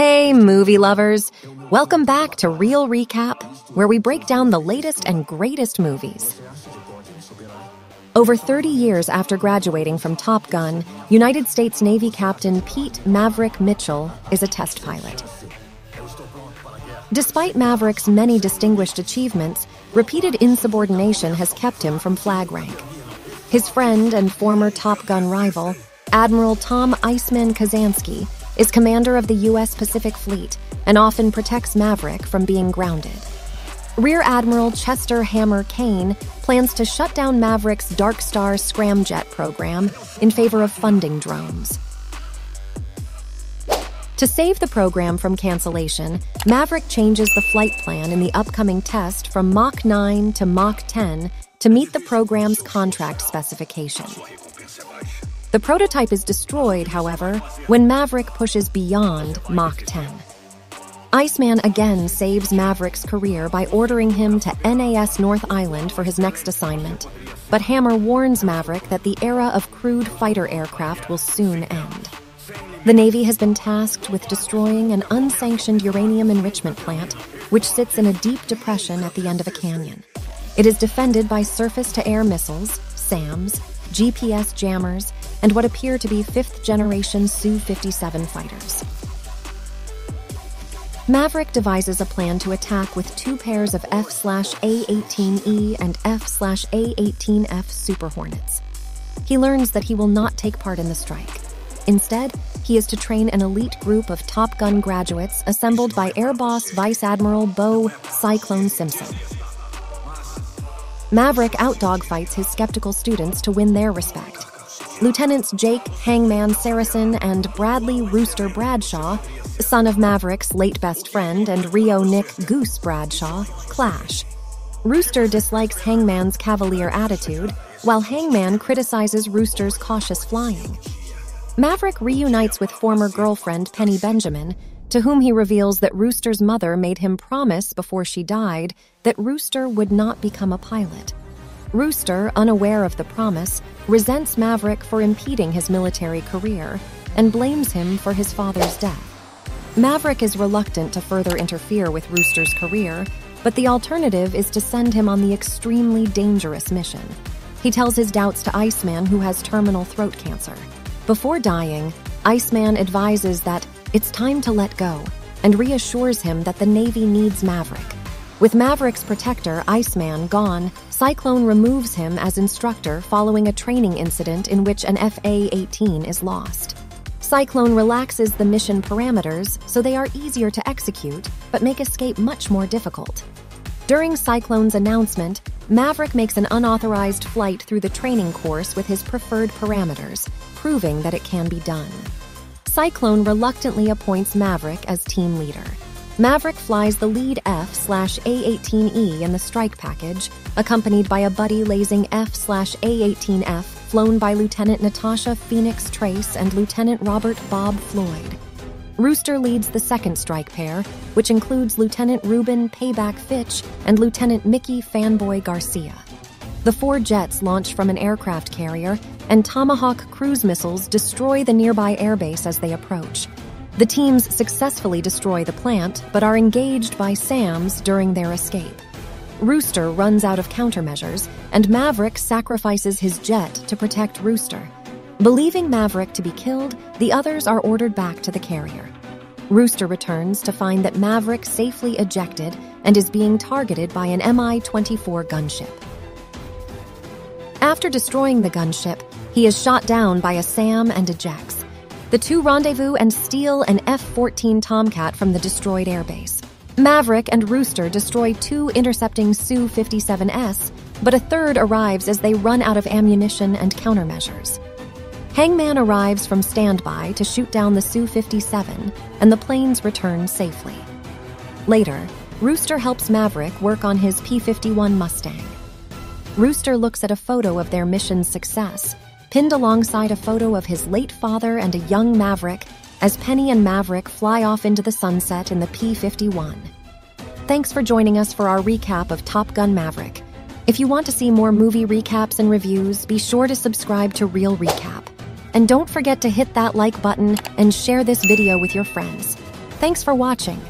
Hey, movie lovers! Welcome back to Reel Recap, where we break down the latest and greatest movies. Over 30 years after graduating from Top Gun, United States Navy Captain Pete Maverick Mitchell is a test pilot. Despite Maverick's many distinguished achievements, repeated insubordination has kept him from flag rank. His friend and former Top Gun rival, Admiral Tom Iceman Kazansky, is commander of the U.S. Pacific Fleet and often protects Maverick from being grounded. Rear Admiral Chester Hammer Cain plans to shut down Maverick's Dark Star scramjet program in favor of funding drones. To save the program from cancellation, Maverick changes the flight plan in the upcoming test from Mach 9 to Mach 10 to meet the program's contract specification. The prototype is destroyed, however, when Maverick pushes beyond Mach 10. Iceman again saves Maverick's career by ordering him to NAS North Island for his next assignment. But Hammer warns Maverick that the era of crewed fighter aircraft will soon end. The Navy has been tasked with destroying an unsanctioned uranium enrichment plant, which sits in a deep depression at the end of a canyon. It is defended by surface to air missiles, SAMs, GPS jammers, and what appear to be fifth generation Su 57 fighters. Maverick devises a plan to attack with two pairs of F A-18E and F A-18F Super Hornets. He learns that he will not take part in the strike. Instead, he is to train an elite group of Top Gun graduates assembled by Air Boss Vice Admiral Beau Cyclone Simpson. Maverick outdog fights his skeptical students to win their respect. Lieutenants Jake Hangman Seresin and Bradley Rooster Bradshaw, son of Maverick's late best friend and Rio Nick Goose Bradshaw, clash. Rooster dislikes Hangman's cavalier attitude, while Hangman criticizes Rooster's cautious flying. Maverick reunites with former girlfriend Penny Benjamin, to whom he reveals that Rooster's mother made him promise before she died that Rooster would not become a pilot. Rooster, unaware of the promise, resents Maverick for impeding his military career and blames him for his father's death. Maverick is reluctant to further interfere with Rooster's career, but the alternative is to send him on the extremely dangerous mission. He tells his doubts to Iceman, who has terminal throat cancer. Before dying, Iceman advises that it's time to let go and reassures him that the Navy needs Maverick. With Maverick's protector, Iceman, gone, Cyclone removes him as instructor following a training incident in which an FA 18 is lost. Cyclone relaxes the mission parameters so they are easier to execute, but make escape much more difficult. During Cyclone's announcement, Maverick makes an unauthorized flight through the training course with his preferred parameters, proving that it can be done. Cyclone reluctantly appoints Maverick as team leader. Maverick flies the lead F A-18E in the strike package, accompanied by a buddy lasing F A-18F flown by Lieutenant Natasha Phoenix Trace and Lieutenant Robert Bob Floyd. Rooster leads the second strike pair, which includes Lieutenant Ruben Payback Fitch and Lieutenant Mickey Fanboy Garcia. The four jets launch from an aircraft carrier, and Tomahawk cruise missiles destroy the nearby airbase as they approach. The teams successfully destroy the plant, but are engaged by SAMs during their escape. Rooster runs out of countermeasures, and Maverick sacrifices his jet to protect Rooster. Believing Maverick to be killed, the others are ordered back to the carrier. Rooster returns to find that Maverick safely ejected and is being targeted by an Mi 24 gunship. After destroying the gunship, he is shot down by a SAM and ejects. The two rendezvous and steal an F 14 Tomcat from the destroyed airbase. Maverick and Rooster destroy two intercepting Su 57S, but a third arrives as they run out of ammunition and countermeasures. Hangman arrives from standby to shoot down the Su 57, and the planes return safely. Later, Rooster helps Maverick work on his P 51 Mustang. Rooster looks at a photo of their mission's success, pinned alongside a photo of his late father and a young Maverick as Penny and Maverick fly off into the sunset in the P 51. Thanks for joining us for our recap of Top Gun Maverick. If you want to see more movie recaps and reviews, be sure to subscribe to Reel Recap. And don't forget to hit that like button and share this video with your friends. Thanks for watching.